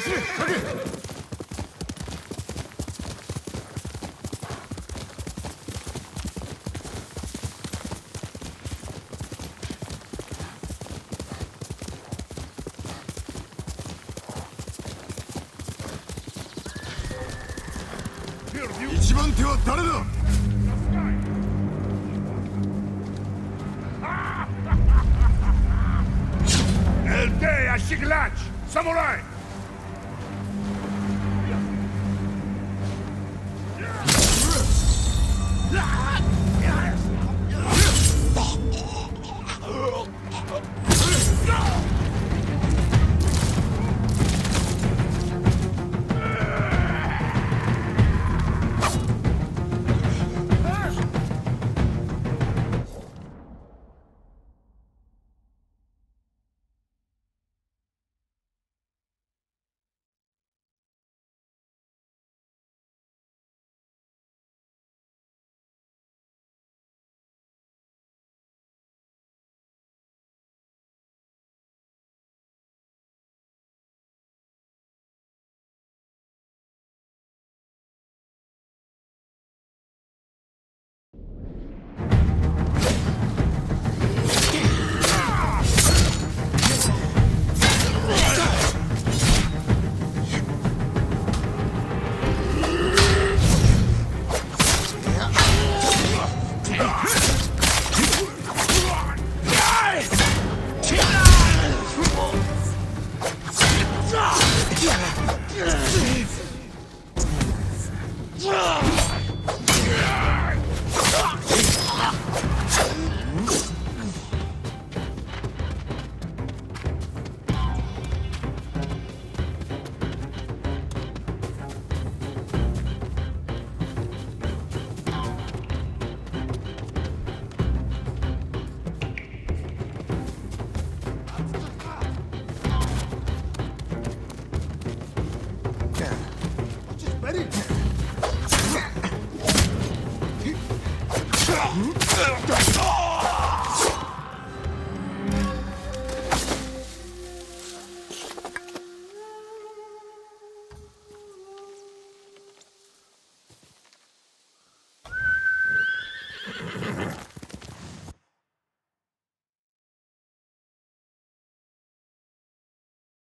走れ走れ一番手は誰だ？Samurai! 打つんだ！